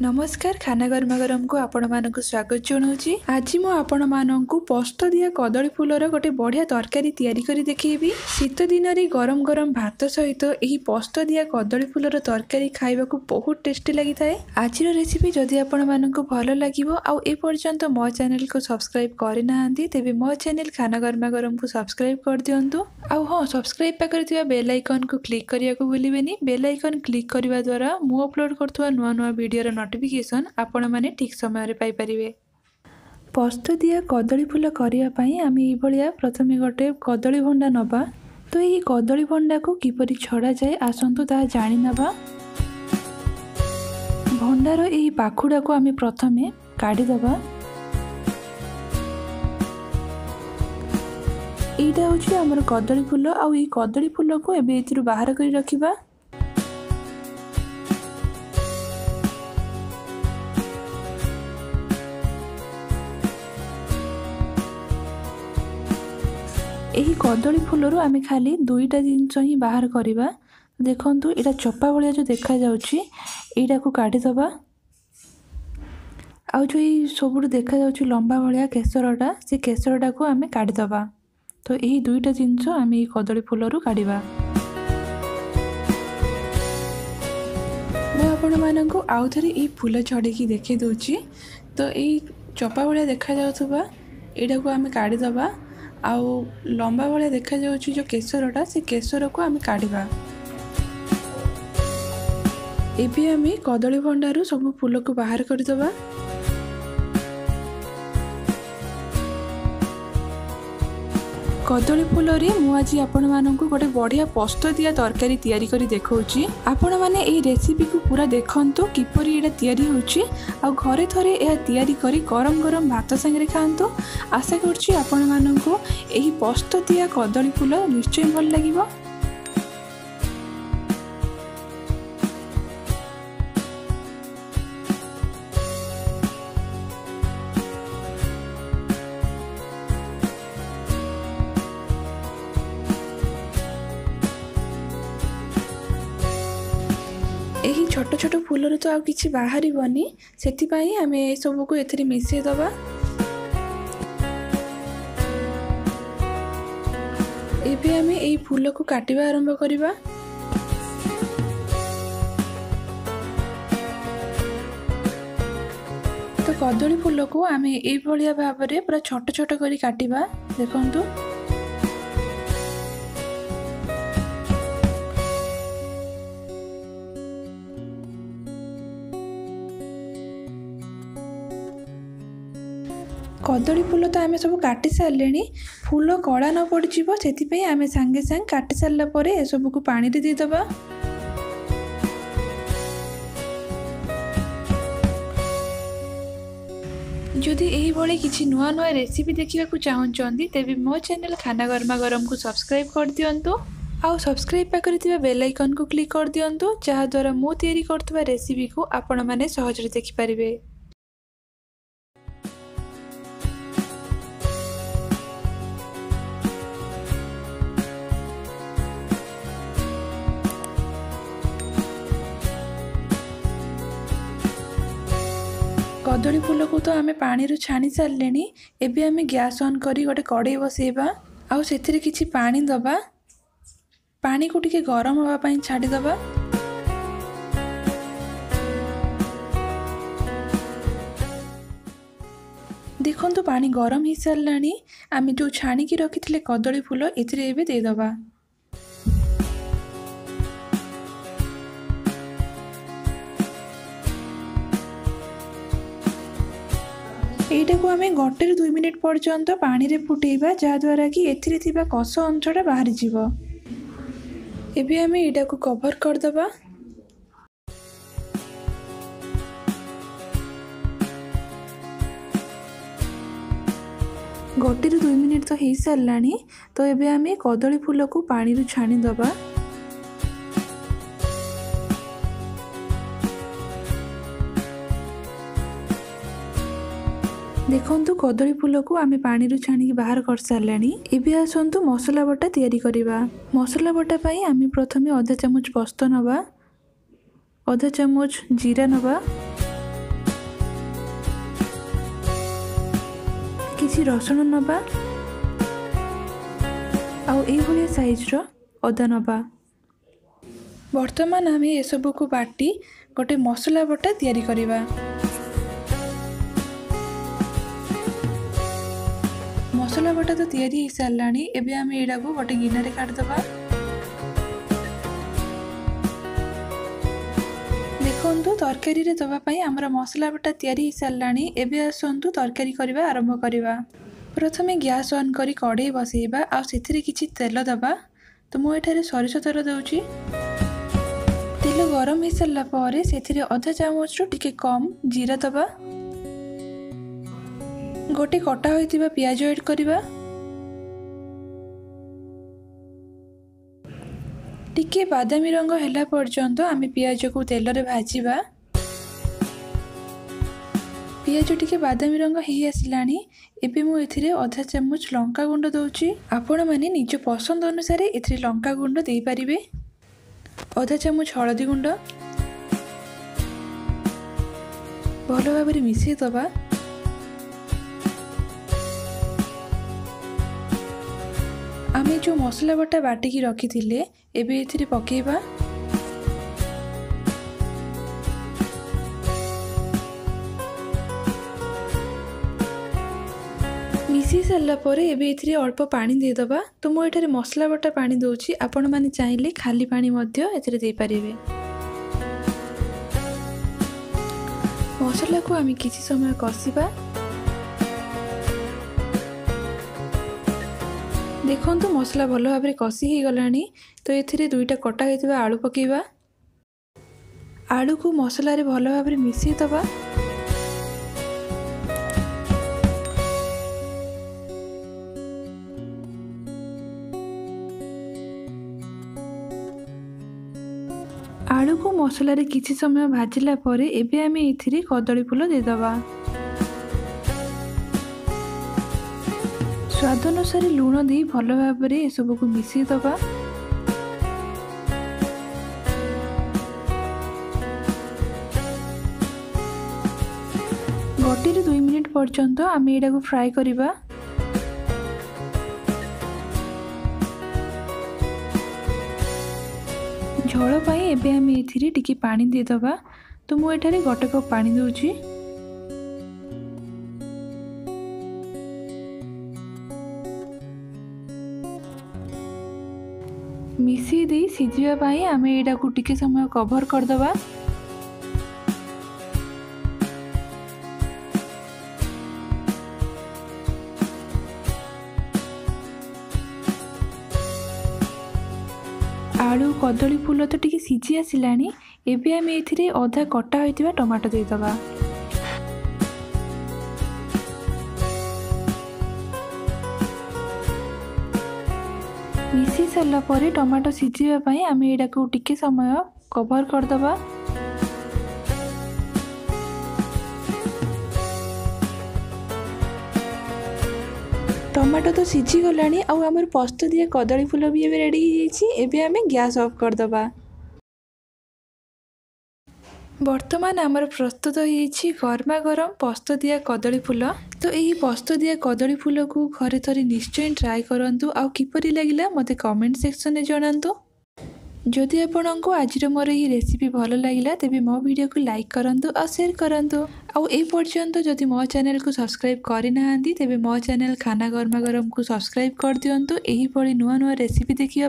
ନମସ୍କାର ଖାନା ଗରମା ଗରମକୁ ଆପଣମାନଙ୍କୁ ସ୍ୱାଗତ ଜଣାଉଛି। ଆଜି ମୁଁ ଆପଣମାନଙ୍କୁ ପସ୍ତ ଦିଆ କଦଳୀ ଫୁଲର ଗୋଟେ ବଢ଼ିଆ ତରକାରୀ ତିଆରି କରି ଦେଖେଇବି। ଶୀତ ଦିନରେ ଗରମ ଗରମ ଭାତ ସହିତ ଏହି ପସ୍ତ ଦିଆ କଦଳୀ ଫୁଲର ତରକାରୀ ଖାଇବାକୁ ବହୁତ ଟେଷ୍ଟି ଲାଗିଥାଏ। ଆଜିର ରେସିପି ଯଦି ଆପଣମାନଙ୍କୁ ଭଲ ଲାଗିବ ଆଉ ଏ ପର୍ଯ୍ୟନ୍ତ ମୋ ଚ୍ୟାନେଲକୁ ସବସ୍କ୍ରାଇବ୍ କରିନାହାନ୍ତି ତେବେ ମୋ ଚ୍ୟାନେଲ ଖାନା ଗରମା ଗରମକୁ ସବସ୍କ୍ରାଇବ୍ କରିଦିଅନ୍ତୁ। ଆଉ ହଁ ସବସ୍କ୍ରାଇବ୍ ପାଖରେ ଥିବା ବେଲ୍ ଆଇକନ୍କୁ କ୍ଲିକ୍ କରିବାକୁ ଭୁଲିବେନି। ବେଲ୍ ଆଇକନ୍ କ୍ଲିକ୍ କରିବା ଦ୍ୱାରା ମୁଁ ଅପଲୋଡ଼ କରୁଥିବା ନୂଆ ନୂଆ ଭିଡ଼ିଓର ନୋଟିଫିକେସନ୍ ଆପଣମାନେ ଠିକ୍ ସମୟରେ ପାଇପାରିବେ। ପସ୍ତ ଦିଆ କଦଳୀ ଫୁଲ କରିବା ପାଇଁ ଆମେ ଏଇଭଳିଆ ପ୍ରଥମେ ଗୋଟେ କଦଳୀ ଭଣ୍ଡା ନେବା। ତ ଏହି କଦଳୀ ଭଣ୍ଡାକୁ କିପରି ଛଡ଼ାଯାଏ ଆସନ୍ତୁ ତାହା ଜାଣିନେବା। ଭଣ୍ଡାର ଏହି ପାଖୁଡ଼ାକୁ ଆମେ ପ୍ରଥମେ କାଢ଼ିଦେବା। ଏଇଟା ହେଉଛି ଆମର କଦଳୀ ଫୁଲ। ଆଉ ଏଇ କଦଳୀ ଫୁଲକୁ ଏବେ ଏଥିରୁ ବାହାର କରି ରଖିବା। ଏହି କଦଳୀ ଫୁଲରୁ ଆମେ ଖାଲି ଦୁଇଟା ଜିନିଷ ହିଁ ବାହାର କରିବା। ଦେଖନ୍ତୁ ଏଇଟା ଚୋପା ଭଳିଆ ଯେଉଁ ଦେଖାଯାଉଛି ଏଇଟାକୁ କାଢ଼ିଦେବା। ଆଉ ଯେଉଁ ଏଇ ସବୁଠୁ ଦେଖାଯାଉଛି ଲମ୍ବା ଭଳିଆ କେଶରଟା ସେ କେଶରଟାକୁ ଆମେ କାଢ଼ିଦେବା। ତ ଏହି ଦୁଇଟା ଜିନିଷ ଆମେ ଏଇ କଦଳୀ ଫୁଲରୁ କାଢ଼ିବା। ମୁଁ ଆପଣମାନଙ୍କୁ ଆଉ ଥରେ ଏଇ ଫୁଲ ଛଡ଼େଇକି ଦେଖାଇ ଦେଉଛି। ତ ଏଇ ଚୋପା ଭଳିଆ ଦେଖାଯାଉଥିବା ଏଇଟାକୁ ଆମେ କାଢ଼ିଦେବା। ଆଉ ଲମ୍ବା ଭଳିଆ ଦେଖାଯାଉଛି ଯେଉଁ କେଶରଟା ସେ କେଶରକୁ ଆମେ କାଢ଼ିବା। ଏବେ ଆମେ କଦଳୀ ଭଣ୍ଡାରୁ ସବୁ ଫୁଲକୁ ବାହାର କରିଦେବା। କଦଳୀ ଫୁଲରେ ମୁଁ ଆଜି ଆପଣମାନଙ୍କୁ ଗୋଟେ ବଢ଼ିଆ ପସ୍ତ ଦିଆ ତରକାରୀ ତିଆରି କରି ଦେଖାଉଛି। ଆପଣମାନେ ଏହି ରେସିପିକୁ ପୁରା ଦେଖନ୍ତୁ କିପରି ଏଇଟା ତିଆରି ହେଉଛି। ଆଉ ଘରେ ଥରେ ଏହା ତିଆରି କରି ଗରମ ଗରମ ଭାତ ସାଙ୍ଗରେ ଖାଆନ୍ତୁ। ଆଶା କରୁଛି ଆପଣମାନଙ୍କୁ ଏହି ପସ୍ତ ଦିଆ କଦଳୀ ଫୁଲ ନିଶ୍ଚୟ ଭଲ ଲାଗିବ। ଛୋଟ ଫୁଲରୁ ତ ଆଉ କିଛି ବାହାରିବନି। ସେଥିପାଇଁ ଆମେ ଏସବୁକୁ ଏଥିରେ ମିଶାଇ ଦେବା। ଏବେ ଆମେ ଏଇ ଫୁଲକୁ କାଟିବା ଆରମ୍ଭ କରିବା। ତ କଦଳୀ ଫୁଲକୁ ଆମେ ଏଇଭଳିଆ ଭାବରେ ପୁରା ଛୋଟ ଛୋଟ କରି କାଟିବା। ଦେଖନ୍ତୁ। କଦଳୀ ଫୁଲ ତ ଆମେ ସବୁ କାଟି ସାରିଲେଣି। ଫୁଲ କଳା ନ ପଡ଼ିଯିବ ସେଥିପାଇଁ ଆମେ ସାଙ୍ଗେ ସାଙ୍ଗେ କାଟି ସାରିଲା ପରେ ଏସବୁକୁ ପାଣିରେ ଦେଇଦେବା। ଯଦି ଏହିଭଳି କିଛି ନୂଆ ନୂଆ ରେସିପି ଦେଖିବାକୁ ଚାହୁଁଛନ୍ତି ତେବେ ମୋ ଚ୍ୟାନେଲ୍ ଖାନା ଗରମା ଗରମକୁ ସବସ୍କ୍ରାଇବ୍ କରିଦିଅନ୍ତୁ। ଆଉ ସବସ୍କ୍ରାଇବ୍ ପାଖରେ ଥିବା ବେଲ୍ ଆଇକନ୍କୁ କ୍ଲିକ୍ କରିଦିଅନ୍ତୁ ଯାହାଦ୍ୱାରା ମୁଁ ତିଆରି କରୁଥିବା ରେସିପିକୁ ଆପଣମାନେ ସହଜରେ ଦେଖିପାରିବେ। କଦଳୀ ଫୁଲକୁ ତ ଆମେ ପାଣିରୁ ଛାଣି ସାରିଲେଣି ଏବେ ଆମେ ଗ୍ୟାସ୍ ଅନ୍ କରି ଗୋଟେ କଡ଼େଇ ବସାଇବା। ଆଉ ସେଥିରେ କିଛି ପାଣି ଦେବା। ପାଣିକୁ ଟିକେ ଗରମ ହେବା ପାଇଁ ଛାଡ଼ିଦେବା। ଦେଖନ୍ତୁ ପାଣି ଗରମ ହେଇସାରିଲାଣି ଆମେ ଯେଉଁ ଛାଣିକି ରଖିଥିଲେ କଦଳୀ ଫୁଲ ଏଥିରେ ଏବେ ଦେଇଦେବା। ଏଇଟାକୁ ଆମେ ଗୋଟେରୁ ଦୁଇ ମିନିଟ୍ ପର୍ଯ୍ୟନ୍ତ ପାଣିରେ ଫୁଟେଇବା ଯାହାଦ୍ୱାରା କି ଏଥିରେ ଥିବା କଷ ଅଂଶଟା ବାହାରିଯିବ। ଏବେ ଆମେ ଏଇଟାକୁ କଭର୍ କରିଦେବା। ଗୋଟେରୁ ଦୁଇ ମିନିଟ୍ ତ ହେଇସାରିଲାଣି ତ ଏବେ ଆମେ କଦଳୀ ଫୁଲକୁ ପାଣିରୁ ଛାଣିଦେବା। ଦେଖନ୍ତୁ କଦଳୀ ଫୁଲକୁ ଆମେ ପାଣିରୁ ଛାଣିକି ବାହାର କରିସାରିଲାଣି। ଏବେ ଆସନ୍ତୁ ମସଲା ବଟା ତିଆରି କରିବା। ମସଲା ବଟା ପାଇଁ ଆମେ ପ୍ରଥମେ ଅଧା ଚାମଚ ପସ୍ତ ନେବା। ଅଧା ଚାମଚ ଜିରା ନେବା। କିଛି ରସୁଣ ନେବା। ଆଉ ଏଇଭଳିଆ ସାଇଜ୍ର ଅଦା ନେବା। ବର୍ତ୍ତମାନ ଆମେ ଏସବୁକୁ ବାଟି ଗୋଟେ ମସଲା ବଟା ତିଆରି କରିବା। ମସଲା ବଟା ତ ତିଆରି ହେଇସାରିଲାଣି ଏବେ ଆମେ ଏଇଟାକୁ ଗୋଟେ ଗିନାରେ କାଢ଼ିଦେବା ଦେଖନ୍ତୁ ତରକାରୀରେ ଦେବା ପାଇଁ ଆମର ମସଲା ବଟା ତିଆରି ହେଇସାରିଲାଣି ଏବେ ଆସନ୍ତୁ ତରକାରୀ କରିବା ଆରମ୍ଭ କରିବା ପ୍ରଥମେ ଗ୍ୟାସ୍ ଅନ୍ କରି କଢ଼େଇ ବସାଇବା ଆଉ ସେଥିରେ କିଛି ତେଲ ଦେବା ତ ମୁଁ ଏଠାରେ ସୋରିଷ ତେଲ ଦେଉଛି ତେଲ ଗରମ ହେଇସାରିଲା ପରେ ସେଥିରେ ଅଧା ଚାମଚରୁ ଟିକେ କମ୍ ଜିରା ଦେବା ଗୋଟେ କଟା ହୋଇଥିବା ପିଆଜ ଏଡ୍ କରିବା। ଟିକେ ବାଦାମୀ ରଙ୍ଗ ହେଲା ପର୍ଯ୍ୟନ୍ତ ଆମେ ପିଆଜକୁ ତେଲରେ ଭାଜିବା। ପିଆଜ ଟିକେ ବାଦାମୀ ରଙ୍ଗ ହେଇ ଆସିଲାଣି ଏବେ ମୁଁ ଏଥିରେ ଅଧା ଚାମଚ ଲଙ୍କା ଗୁଣ୍ଡ ଦେଉଛି। ଆପଣମାନେ ନିଜ ପସନ୍ଦ ଅନୁସାରେ ଏଥିରେ ଲଙ୍କା ଗୁଣ୍ଡ ଦେଇପାରିବେ। ଅଧା ଚାମଚ ହଳଦୀ ଗୁଣ୍ଡ। ଭଲ ଭାବରେ ମିଶାଇ ଦେବା। ଆମେ ଯେଉଁ ମସଲା ବଟା ବାଟିକି ରଖିଥିଲେ ଏବେ ଏଥିରେ ପକାଇବା। ମିଶାଇ ସାରିଲା ପରେ ଏବେ ଏଥିରେ ଅଳ୍ପ ପାଣି ଦେଇଦେବା। ତ ମୁଁ ଏଠାରେ ମସଲା ବଟା ପାଣି ଦେଉଛି। ଆପଣମାନେ ଚାହିଁଲେ ଖାଲି ପାଣି ମଧ୍ୟ ଏଥିରେ ଦେଇପାରିବେ। ମସଲାକୁ ଆମେ କିଛି ସମୟ କଷିବା। ଦେଖନ୍ତୁ ମସଲା ଭଲ ଭାବରେ କଷି ହେଇଗଲାଣି। ତ ଏଥିରେ ଦୁଇଟା କଟା ହୋଇଥିବା ଆଳୁ ପକାଇବା। ଆଳୁକୁ ମସଲାରେ ଭଲ ଭାବରେ ମିଶାଇ ଦେବା। ଆଳୁକୁ ମସଲାରେ କିଛି ସମୟ ଭାଜିଲା ପରେ ଏବେ ଆମେ ଏଥିରେ କଦଳୀ ଫୁଲ ଦେଇଦେବା। ସ୍ୱାଦ ଅନୁସାରେ ଲୁଣ ଦେଇ ଭଲ ଭାବରେ ଏସବୁକୁ ମିଶାଇ ଦେବା। ଗୋଟିଏରୁ ଦୁଇ ମିନିଟ୍ ପର୍ଯ୍ୟନ୍ତ ଆମେ ଏଇଟାକୁ ଫ୍ରାଏ କରିବା। ଝୋଳ ପାଇଁ ଏବେ ଆମେ ଏଥିରେ ଟିକେ ପାଣି ଦେଇଦେବା। ତ ମୁଁ ଏଠାରେ ଗୋଟେ କପ୍ ପାଣି ଦେଉଛି। ମିଶାଇ ଦେଇ ସିଝିବା ପାଇଁ ଆମେ ଏଇଟାକୁ ଟିକେ ସମୟ କଭର୍ କରିଦେବା ଆଳୁ କଦଳୀ ଫୁଲ ତ ଟିକେ ସିଝି ଆସିଲାଣି ଏବେ ଆମେ ଏଥିରେ ଅଧା କଟା ହୋଇଥିବା ଟମାଟୋ ଦେଇଦେବା কଷি সারা পরে টমাটো সিঝিবা আমি এটাকে টিকি সময় কভর করেদেবা টমাটো তো সিঝি গলানি আর আমার পোস্ত দিয়ে কদলী ফুল বি এবে রেডি হয়ে যাই এবে আমি গ্যাস অফ করেদেবা বর্তমান আমার প্রস্তুত হয়েছি গরমা গরম পোস্ত দিয়া কদলী ফুল। তো এই পোস্ত দিয়া কদলী ফুলকু ঘরে থরে নিশ্চয় ট্রাই করতু আপরি লাগিলা মতো কমেন্ট সেকশনে জনাতু যদি আপনার আজর মোর এই রেসিপি ভালো লাগিলা তবে মো ভিডিওকে লাইক করতু আর সেয়ার করতু আপর্যন্ত যদি মো চ্যানেল কু সবসক্রাইব করে না তবে মো চ্যানেল খানা গরমা গরম কু সবসক্রাইব করে দিও এইভাবে নূন্য নূন্য রেসিপি দেখা